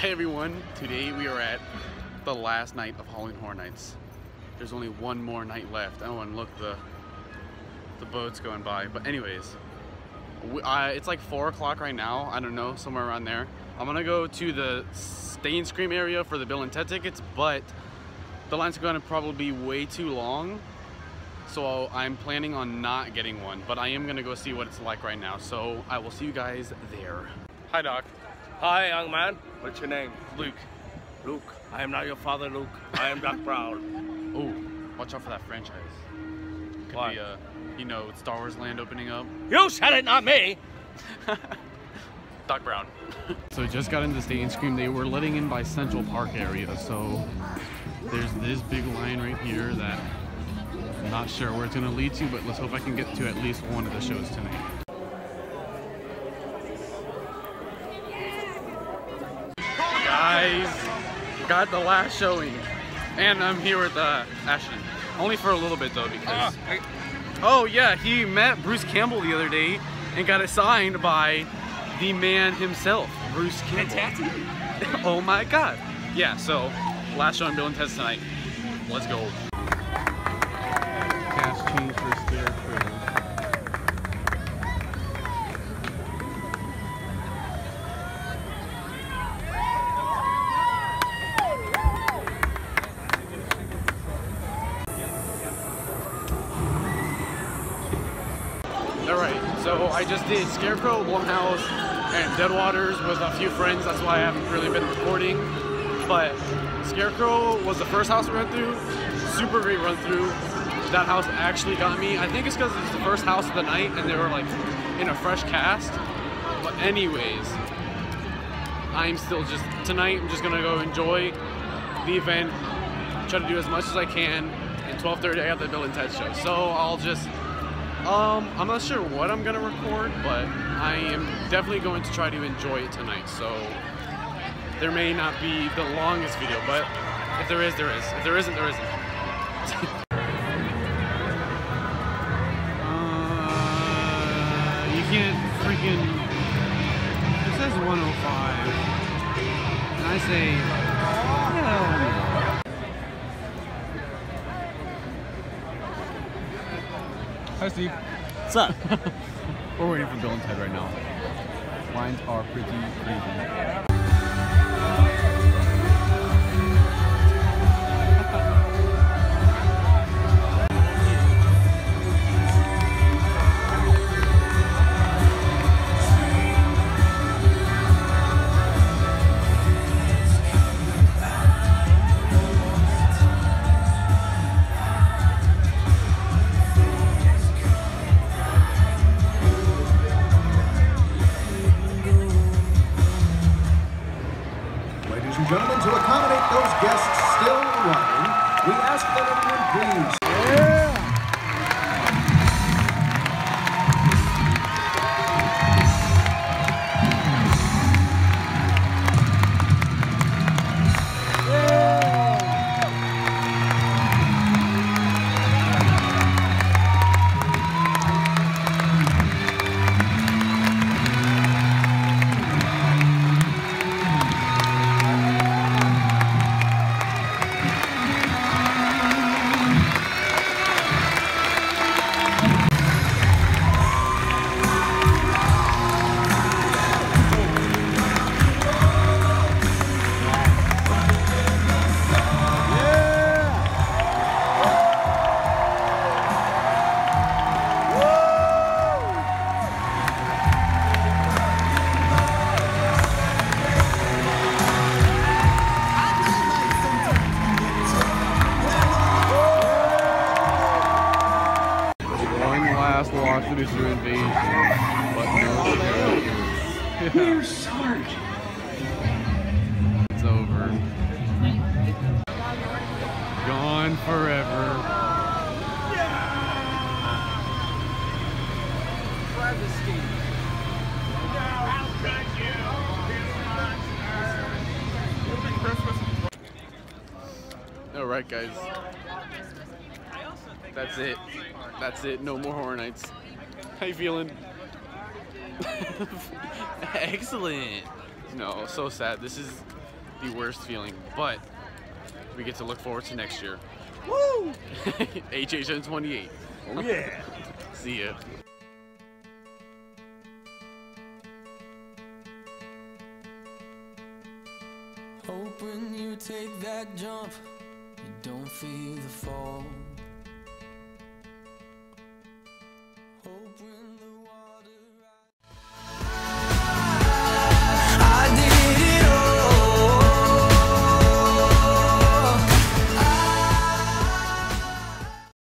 Hey everyone, today we are at the last night of Halloween Horror Nights. There's only one more night left. Oh, and look, the the boat's going by. But anyways, we, uh, it's like 4 o'clock right now. I don't know, somewhere around there. I'm gonna go to the Stay and Scream area for the Bill and Ted tickets, but the line's are gonna probably be way too long. So I'm planning on not getting one, but I am gonna go see what it's like right now. So I will see you guys there. Hi, Doc. Hi, young man. What's your name? Luke. Luke. I am not your father, Luke. I am Doc Brown. Oh, watch out for that franchise. Could Why? be, uh, you know, Star Wars Land opening up. You said it, not me. Doc Brown. so just got into Stay and Scream. They were letting in by Central Park area, so there's this big line right here that I'm not sure where it's gonna lead to, but let's hope I can get to at least one of the shows tonight. Guys, got the last showing, and I'm here with uh, Ashton. Only for a little bit though, because. Oh yeah, he met Bruce Campbell the other day and got it signed by the man himself, Bruce Campbell. oh my god. Yeah, so last show on Bill and Ted's tonight. Let's go. Cash change for so I just did Scarecrow, Blumhouse, and Dead Waters with a few friends. That's why I haven't really been recording. But Scarecrow was the first house we went through. Super great run through. That house actually got me. I think it's because it's the first house of the night and they were like in a fresh cast. But anyways, I'm still just, tonight I'm just gonna go enjoy the event, try to do as much as I can. And 12.30 I got the Bill and Ted show. So I'll just um, I'm not sure what I'm gonna record, but I am definitely going to try to enjoy it tonight. So there may not be the longest video, but if there is, there is. If there isn't, there isn't. uh, you can't freaking. It says 105, and I say, hell Hi, Steve. What's up? We're waiting for Bill and Ted right now. Lines are pretty crazy. We ask last through the invasion, but no. We're Sarge. It's over. Gone forever. All right, guys. That's it. That's it. No more horror nights. How you feeling? Excellent. No, so sad. This is the worst feeling, but we get to look forward to next year. Woo! HHN 28. Oh yeah. See ya. Hope when you take that jump, you don't feel the fall.